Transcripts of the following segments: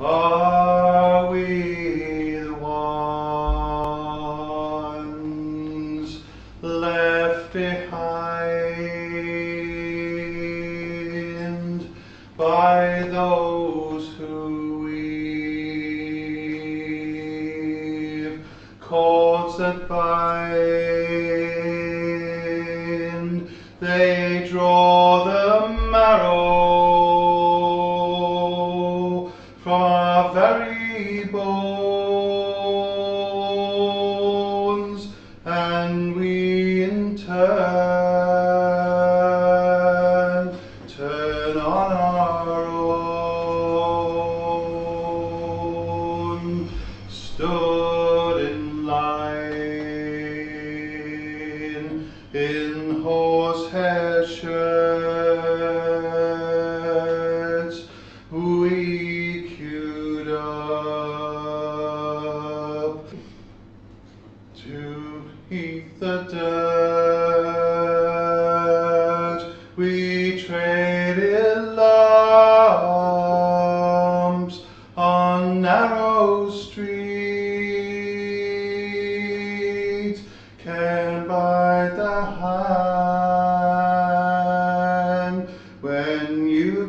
Are we the ones left behind by those who cords that bind? In horsehair shirts. We queued up to heat the dirt.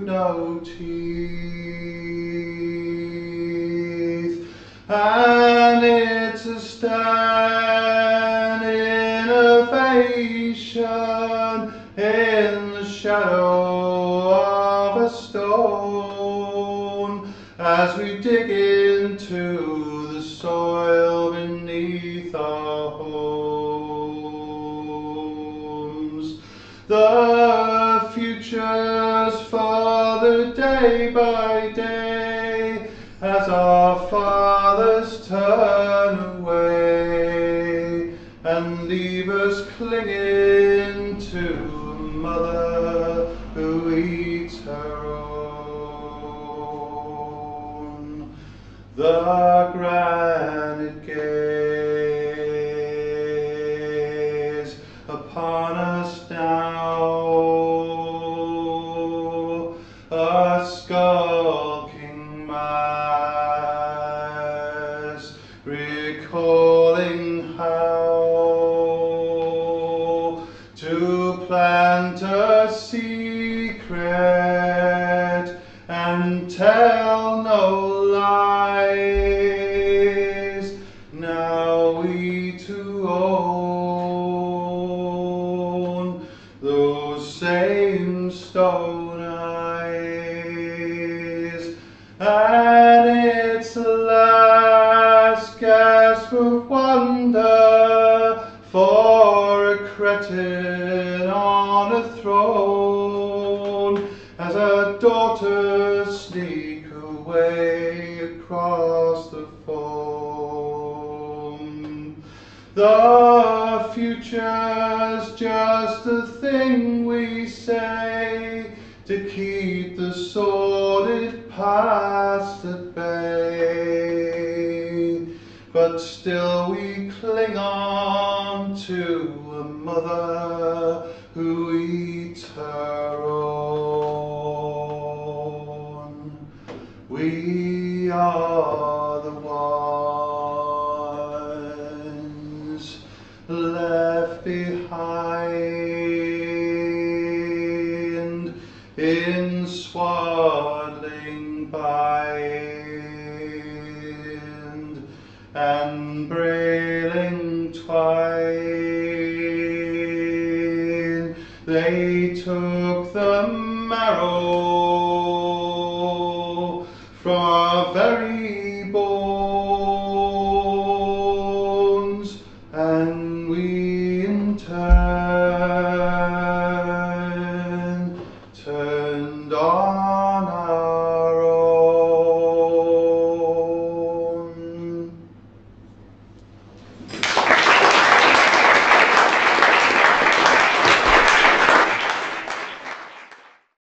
No teeth. And it's a stand innovation in the shadow of a stone as we dig into the soil beneath our homes. The future's farther day by day as our fathers turn away and leave us clinging to mother who eats her own. The granite gaze upon us recalling how to plant a secret and tell no lies. Now we too own those same stone and it's last gasp of wonder for a cretin on a throne as our daughters sneak away across the foam. The future's just a thing we say to keep the sordid past at bay. But still we cling on to a mother who eats her own. We are the ones left behind in swaddling bind and brailing twine. They took the marrow from a very bones,